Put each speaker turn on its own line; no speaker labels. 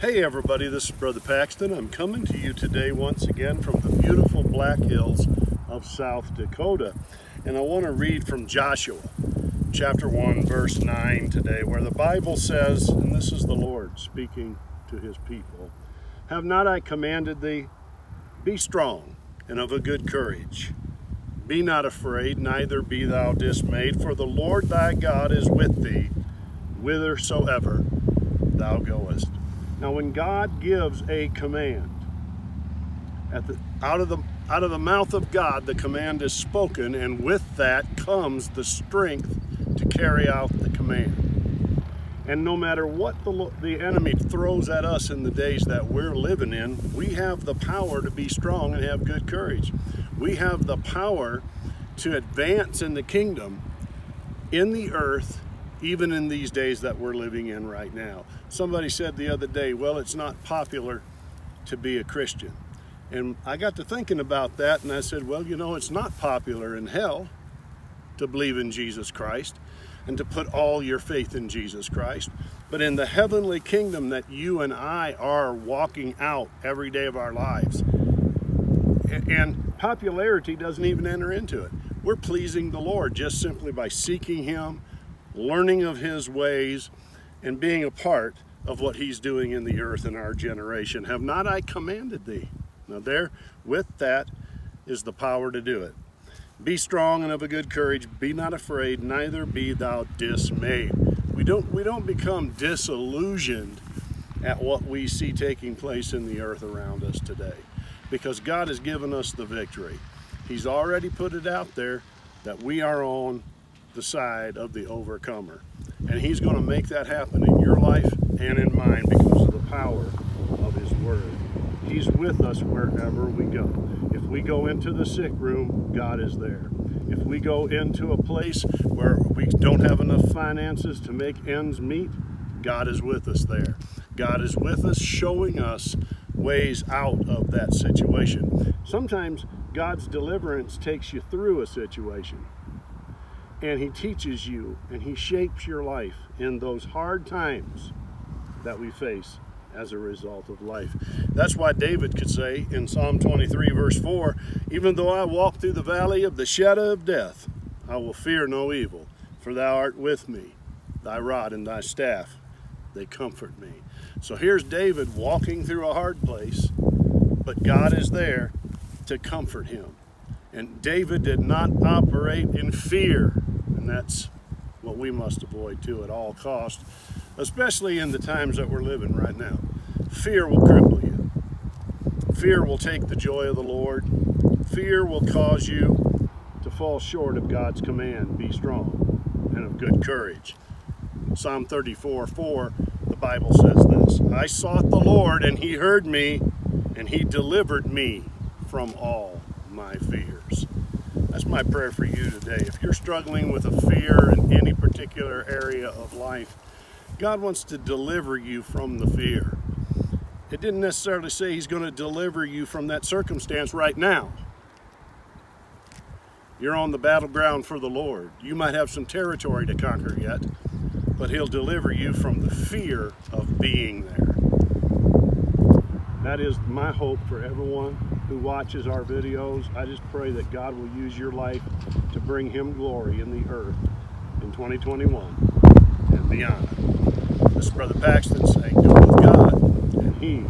Hey everybody, this is Brother Paxton. I'm coming to you today once again from the beautiful Black Hills of South Dakota. And I want to read from Joshua chapter 1 verse 9 today where the Bible says, and this is the Lord speaking to his people, Have not I commanded thee, be strong and of a good courage. Be not afraid, neither be thou dismayed, for the Lord thy God is with thee, whithersoever thou goest. Now when God gives a command, at the, out, of the, out of the mouth of God the command is spoken and with that comes the strength to carry out the command. And no matter what the, the enemy throws at us in the days that we're living in, we have the power to be strong and have good courage. We have the power to advance in the kingdom in the earth even in these days that we're living in right now. Somebody said the other day, well, it's not popular to be a Christian. And I got to thinking about that and I said, well, you know, it's not popular in hell to believe in Jesus Christ and to put all your faith in Jesus Christ. But in the heavenly kingdom that you and I are walking out every day of our lives, and popularity doesn't even enter into it. We're pleasing the Lord just simply by seeking Him, learning of his ways, and being a part of what he's doing in the earth in our generation. Have not I commanded thee? Now there, with that, is the power to do it. Be strong and of a good courage. Be not afraid, neither be thou dismayed. We don't, we don't become disillusioned at what we see taking place in the earth around us today because God has given us the victory. He's already put it out there that we are on the side of the overcomer. And he's going to make that happen in your life and in mine because of the power of his word. He's with us wherever we go. If we go into the sick room, God is there. If we go into a place where we don't have enough finances to make ends meet, God is with us there. God is with us, showing us ways out of that situation. Sometimes God's deliverance takes you through a situation and he teaches you and he shapes your life in those hard times that we face as a result of life. That's why David could say in Psalm 23 verse 4, even though I walk through the valley of the shadow of death, I will fear no evil, for thou art with me. Thy rod and thy staff, they comfort me. So here's David walking through a hard place, but God is there to comfort him. And David did not operate in fear and that's what we must avoid too at all costs, especially in the times that we're living right now. Fear will cripple you. Fear will take the joy of the Lord. Fear will cause you to fall short of God's command, be strong and of good courage. Psalm 34, 4, the Bible says this, I sought the Lord and he heard me and he delivered me from all my fears. That's my prayer for you today. If you're struggling with a fear in any particular area of life, God wants to deliver you from the fear. It didn't necessarily say He's going to deliver you from that circumstance right now. You're on the battleground for the Lord. You might have some territory to conquer yet, but He'll deliver you from the fear of being there. That is my hope for everyone who watches our videos. I just pray that God will use your life to bring him glory in the earth in 2021 and beyond. This is Brother Paxton saying, go with God, and he